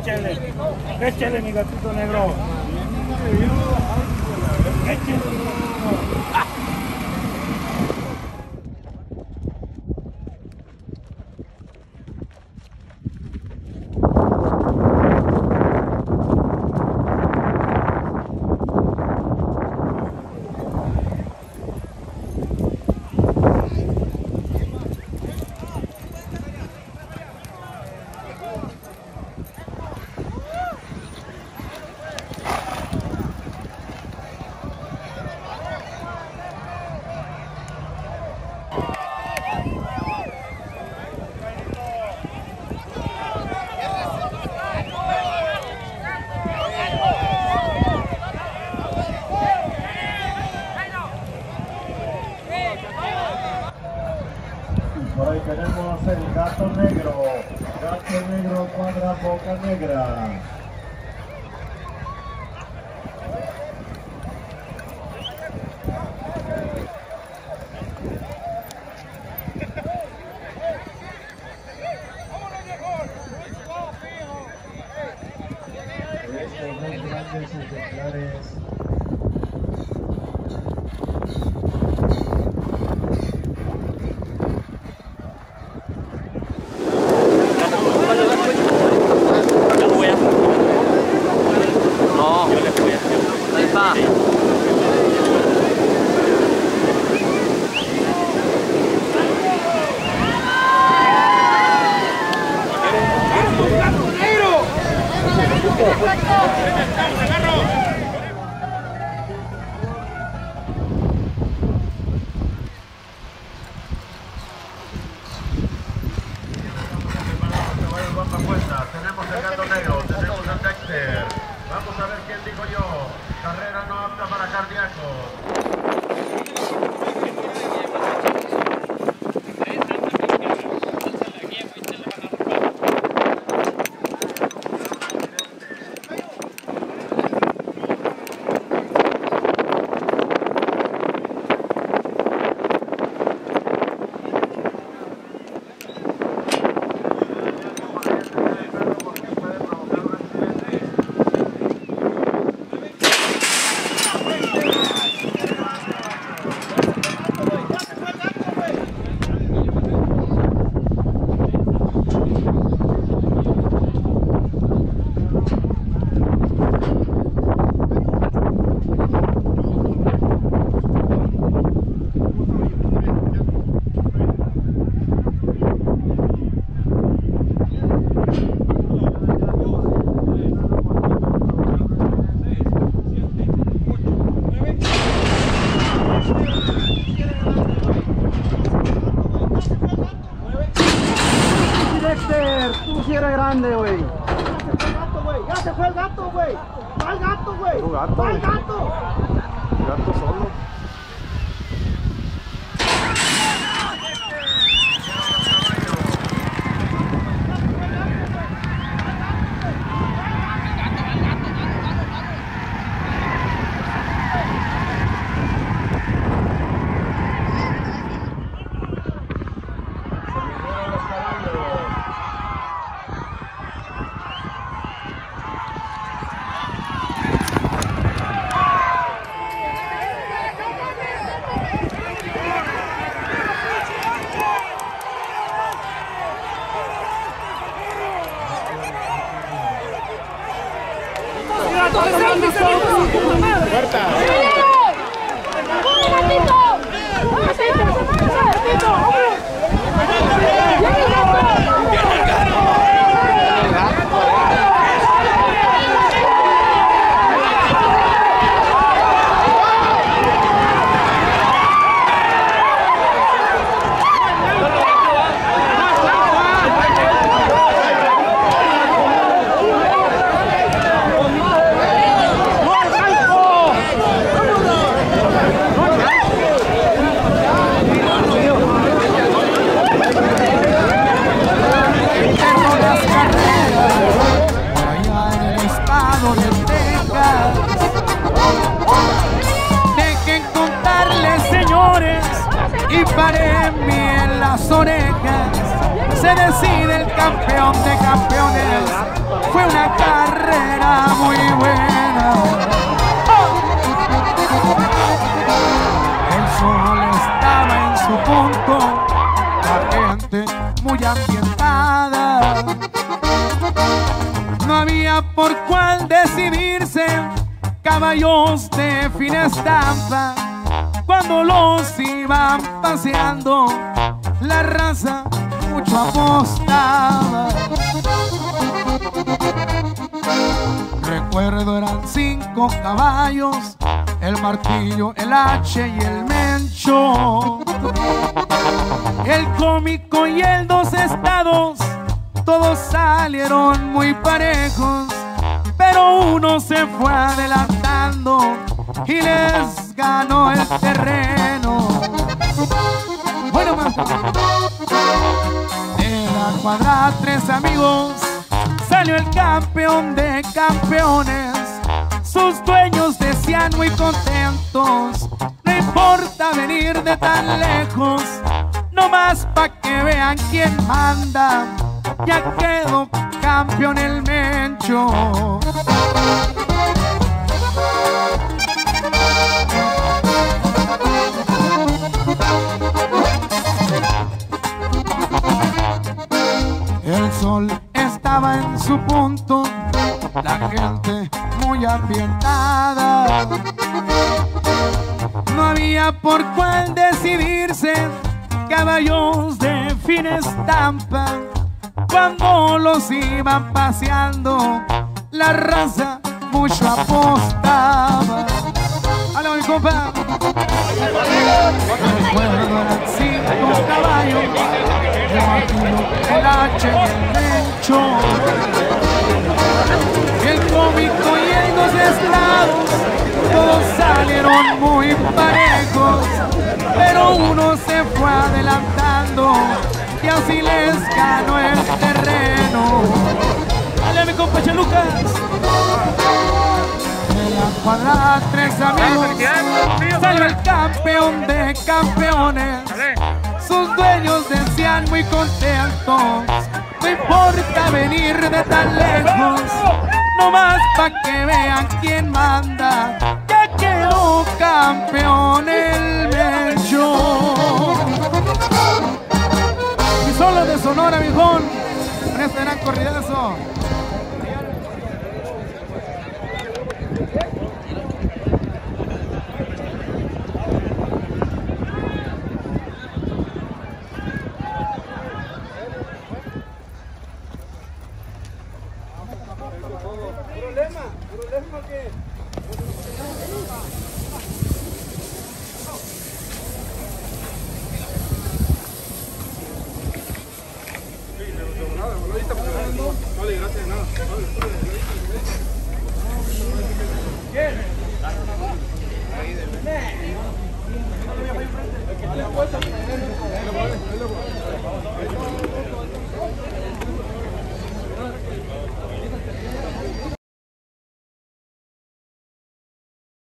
échale, échale mi gatito negro. Échale. tenemos el gato negro, gato negro cuadra boca negra. tenemos acá. Fue una carrera muy buena. El sol estaba en su punto, la gente muy ambientada. No había por cuál decidirse, caballos de fina estampa. Cuando los iban paseando, la raza mucho apostaba. Recuerdo eran cinco caballos, el martillo, el H y el mencho. El cómico y el dos estados, todos salieron muy parejos, pero uno se fue adelantando y les ganó el terreno. Bueno, más. De la cuadra tres amigos salió el campeón de campeones. Sus dueños decían muy contentos, no importa venir de tan lejos, no más pa' que vean quién manda, ya quedó campeón el Mencho. Su punto, la gente muy ambientada. No había por cuál decidirse, caballos de fina estampa. Cuando los iban paseando, la raza mucho apostaba. ¡Hola, mi compa! Recuerdo eran cinco caballos, martillo, el H y el. Todos salieron muy parejos, pero uno se fue adelantando y así les ganó el terreno. ¡Dale, mi compa Lucas! De la cuadra tres amigos salió el campeón de campeones. Sus dueños decían muy contentos, no importa venir de tan lejos, no más pa' que vean quién manda, quedó campeón el Mencho. Y solo de Sonora, viejón, con este gran corridazo. Vale, gracias, nada. Vale,